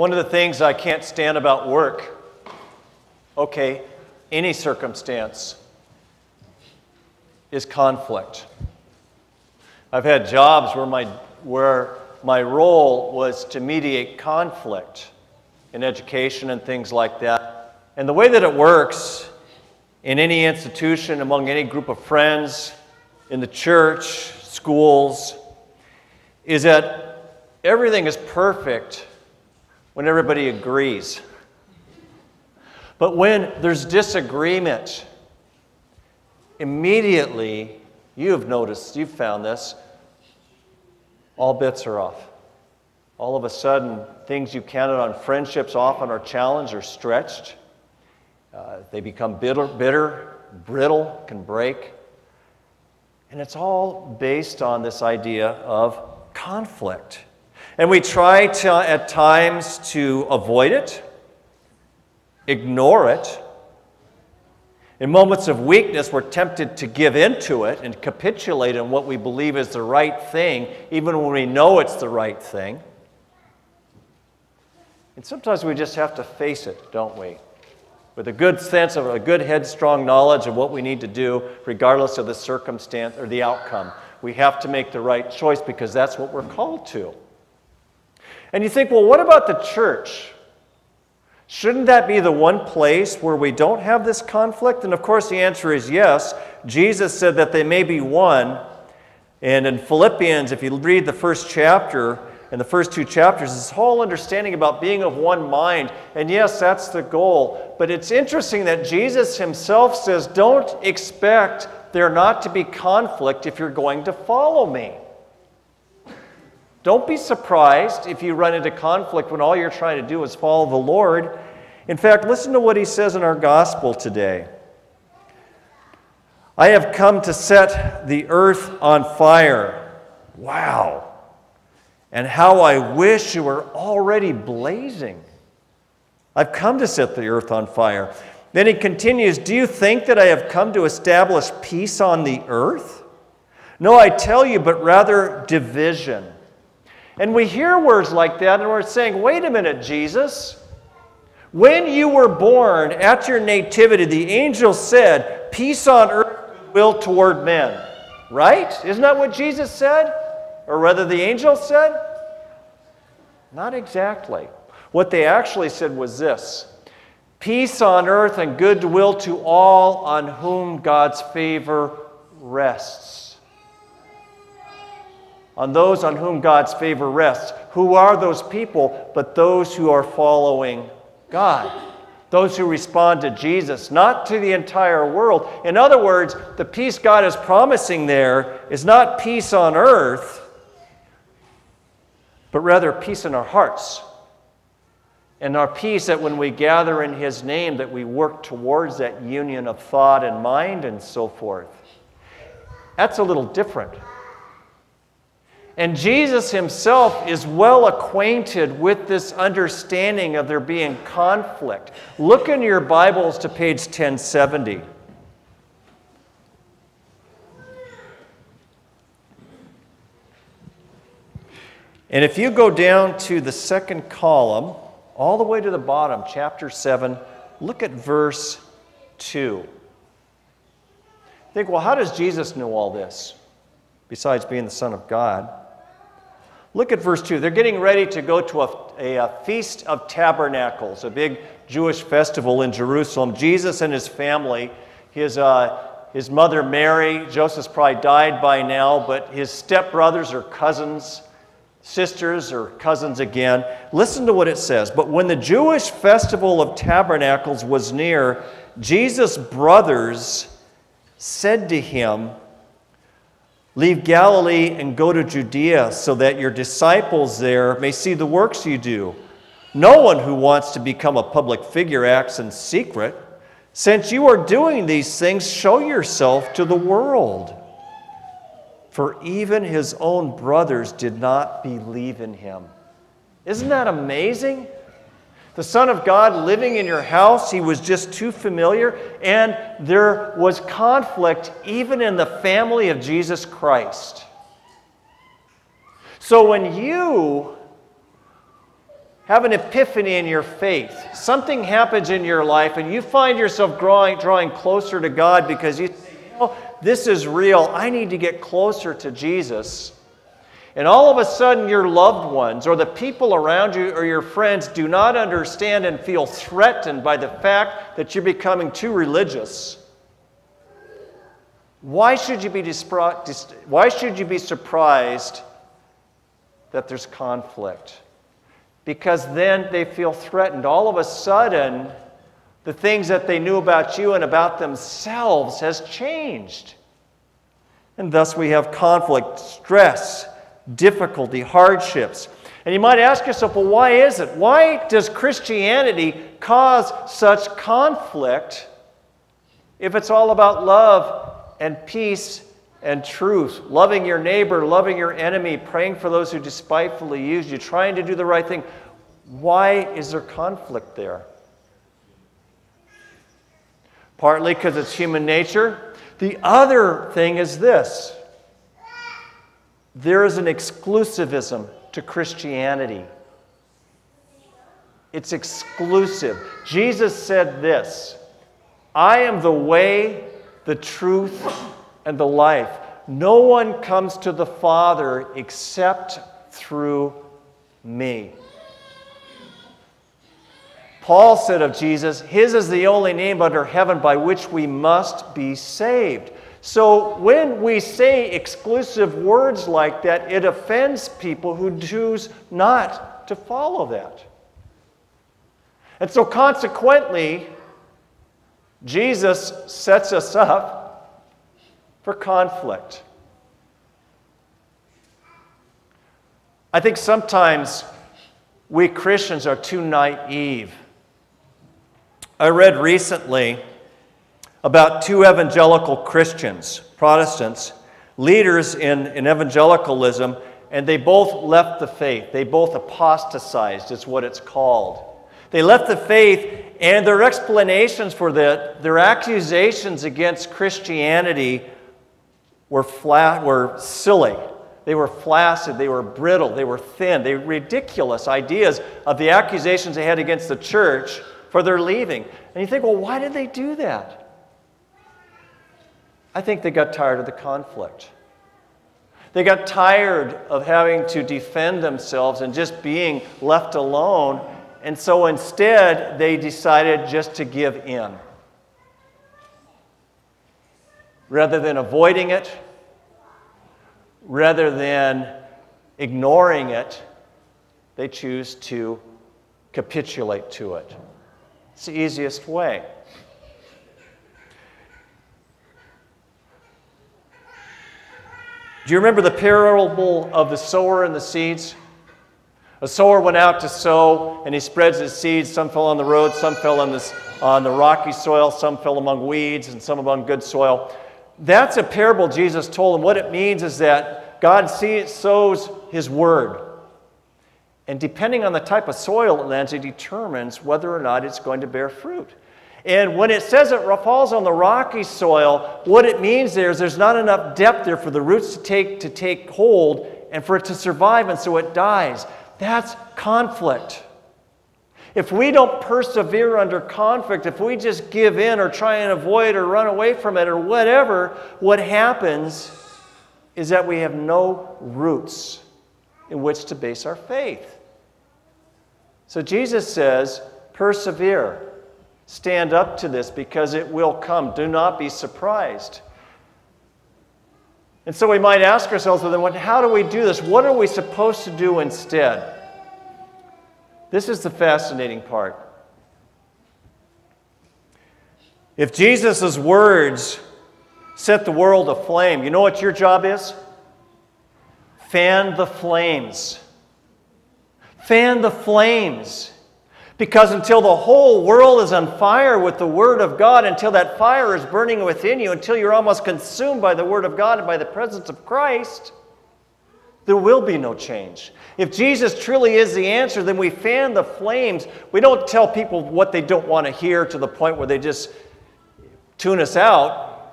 One of the things I can't stand about work, okay, any circumstance, is conflict. I've had jobs where my, where my role was to mediate conflict in education and things like that. And the way that it works in any institution, among any group of friends, in the church, schools, is that everything is perfect when everybody agrees. But when there's disagreement, immediately, you have noticed, you've found this, all bets are off. All of a sudden, things you counted on friendships often are challenged or stretched. Uh, they become bitter, bitter, brittle, can break. And it's all based on this idea of conflict. And we try to, at times to avoid it, ignore it. In moments of weakness, we're tempted to give into it and capitulate in what we believe is the right thing, even when we know it's the right thing. And sometimes we just have to face it, don't we? With a good sense of a good headstrong knowledge of what we need to do, regardless of the circumstance or the outcome. We have to make the right choice because that's what we're called to. And you think, well, what about the church? Shouldn't that be the one place where we don't have this conflict? And of course, the answer is yes. Jesus said that they may be one. And in Philippians, if you read the first chapter, and the first two chapters, this whole understanding about being of one mind. And yes, that's the goal. But it's interesting that Jesus himself says, don't expect there not to be conflict if you're going to follow me. Don't be surprised if you run into conflict when all you're trying to do is follow the Lord. In fact, listen to what he says in our gospel today. I have come to set the earth on fire. Wow. And how I wish you were already blazing. I've come to set the earth on fire. Then he continues Do you think that I have come to establish peace on the earth? No, I tell you, but rather division. And we hear words like that and we're saying, wait a minute, Jesus. When you were born at your nativity, the angel said, Peace on earth, will toward men. Right? Isn't that what Jesus said? Or rather, the angel said? Not exactly. What they actually said was this Peace on earth and goodwill to all on whom God's favor rests on those on whom God's favor rests. Who are those people but those who are following God? Those who respond to Jesus, not to the entire world. In other words, the peace God is promising there is not peace on earth, but rather peace in our hearts. And our peace that when we gather in His name, that we work towards that union of thought and mind and so forth. That's a little different. And Jesus himself is well acquainted with this understanding of there being conflict. Look in your Bibles to page 1070. And if you go down to the second column, all the way to the bottom, chapter 7, look at verse 2. Think, well, how does Jesus know all this, besides being the Son of God? Look at verse 2. They're getting ready to go to a, a, a, Feast of Tabernacles, a big Jewish festival in Jerusalem. Jesus and his family, his, uh, his mother Mary, Joseph's probably died by now, but his stepbrothers or cousins, sisters or cousins again. Listen to what it says. But when the Jewish festival of tabernacles was near, Jesus' brothers said to him, Leave Galilee and go to Judea so that your disciples there may see the works you do. No one who wants to become a public figure acts in secret. Since you are doing these things, show yourself to the world. For even his own brothers did not believe in him. Isn't that amazing? The Son of God living in your house, he was just too familiar, and there was conflict even in the family of Jesus Christ. So when you have an epiphany in your faith. Something happens in your life, and you find yourself drawing, drawing closer to God because you say, know, this is real. I need to get closer to Jesus. And all of a sudden, your loved ones or the people around you or your friends do not understand and feel threatened by the fact that you're becoming too religious. Why should you be, why should you be surprised that there's conflict? Because then they feel threatened. All of a sudden, the things that they knew about you and about themselves has changed. And thus we have conflict, stress, difficulty, hardships. And you might ask yourself, well, why is it? Why does Christianity cause such conflict if it's all about love and peace and truth? Loving your neighbor, loving your enemy, praying for those who despitefully use you, trying to do the right thing. Why is there conflict there? Partly because it's human nature. The other thing is this there is an exclusivism to Christianity. It's exclusive. Jesus said this I am the way, the truth, and the life. No one comes to the Father except through me. Paul said of Jesus, His is the only name under heaven by which we must be saved. So when we say exclusive words like that, it offends people who choose not to follow that. And so consequently, Jesus sets us up for conflict. I think sometimes we Christians are too naive. I read recently about two evangelical Christians, Protestants, leaders in, in evangelicalism, and they both left the faith. They both apostatized, is what it's called. They left the faith, and their explanations for that, their accusations against Christianity were flat, were silly. They were flaccid, they were brittle, they were thin, they were ridiculous ideas of the accusations they had against the church for their leaving. And you think, well, why did they do that? I think they got tired of the conflict. They got tired of having to defend themselves and just being left alone. And so instead, they decided just to give in. Rather than avoiding it, rather than ignoring it, they choose to capitulate to it. It's the easiest way. Do you remember the parable of the sower and the seeds? A sower went out to sow, and he spreads his seeds. Some fell on the road, some fell on, this, on the rocky soil, some fell among weeds, and some among good soil. That's a parable Jesus told, and what it means is that God sees, sows his word. And depending on the type of soil it lands, it determines whether or not it's going to bear fruit. And when it says it falls on the rocky soil, what it means there is there's not enough depth there for the roots to take, to take hold and for it to survive, and so it dies. That's conflict. If we don't persevere under conflict, if we just give in or try and avoid or run away from it or whatever, what happens is that we have no roots in which to base our faith. So Jesus says, persevere. Stand up to this because it will come. Do not be surprised. And so we might ask ourselves, well, then what how do we do this? What are we supposed to do instead? This is the fascinating part. If Jesus' words set the world aflame, you know what your job is? Fan the flames. Fan the flames. Because until the whole world is on fire with the Word of God, until that fire is burning within you, until you're almost consumed by the Word of God and by the presence of Christ, there will be no change. If Jesus truly is the answer, then we fan the flames. We don't tell people what they don't want to hear to the point where they just tune us out.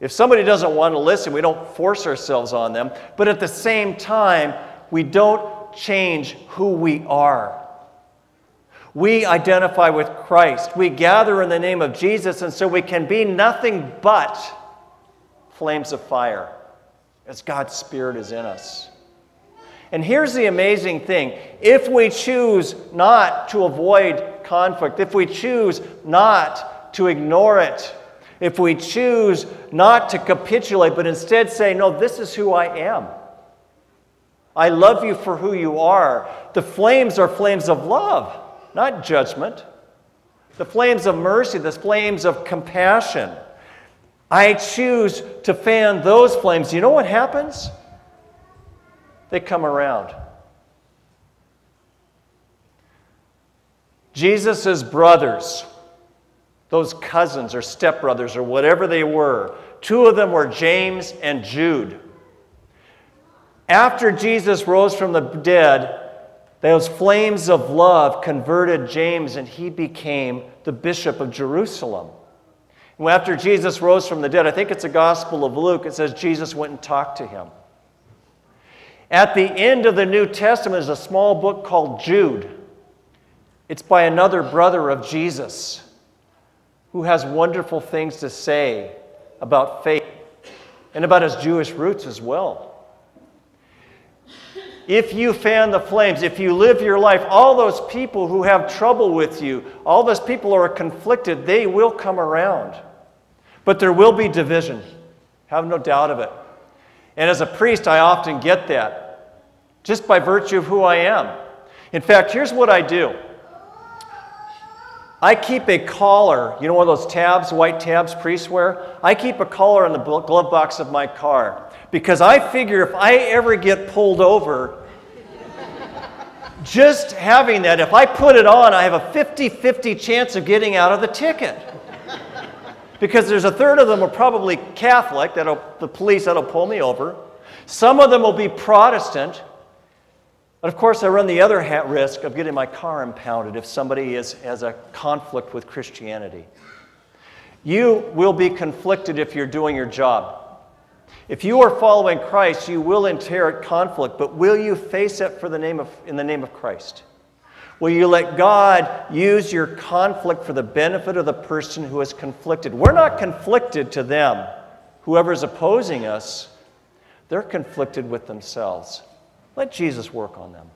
If somebody doesn't want to listen, we don't force ourselves on them. But at the same time, we don't change who we are. We identify with Christ. We gather in the name of Jesus, and so we can be nothing but flames of fire as God's Spirit is in us. And here's the amazing thing if we choose not to avoid conflict, if we choose not to ignore it, if we choose not to capitulate, but instead say, No, this is who I am. I love you for who you are. The flames are flames of love, not judgment. The flames of mercy, the flames of compassion. I choose to fan those flames. You know what happens? They come around. Jesus' brothers, those cousins or stepbrothers or whatever they were, two of them were James and Jude. After Jesus rose from the dead, those flames of love converted James and he became the bishop of Jerusalem. after Jesus rose from the dead, I think it's the Gospel of Luke, it says Jesus went and talked to him. At the end of the New Testament is a small book called Jude. It's by another brother of Jesus who has wonderful things to say about faith and about his Jewish roots as well. If you fan the flames, if you live your life, all those people who have trouble with you, all those people who are conflicted, they will come around. But there will be division. Have no doubt of it. And as a priest, I often get that just by virtue of who I am. In fact, here's what I do I keep a collar, you know, one of those tabs, white tabs priests wear? I keep a collar in the glove box of my car because I figure if I ever get pulled over, just having that, if I put it on, I have a 50 50 chance of getting out of the ticket. Because there's a third of them are probably Catholic, that'll, the police that'll pull me over. Some of them will be Protestant. But of course, I run the other risk of getting my car impounded if somebody is, has a conflict with Christianity. You will be conflicted if you're doing your job. If you are following Christ, you will inherit conflict, but will you face it for the name of, in the name of Christ? Will you let God use your conflict for the benefit of the person who is conflicted? We're not conflicted to them. Whoever is opposing us, they're conflicted with themselves. Let Jesus work on them.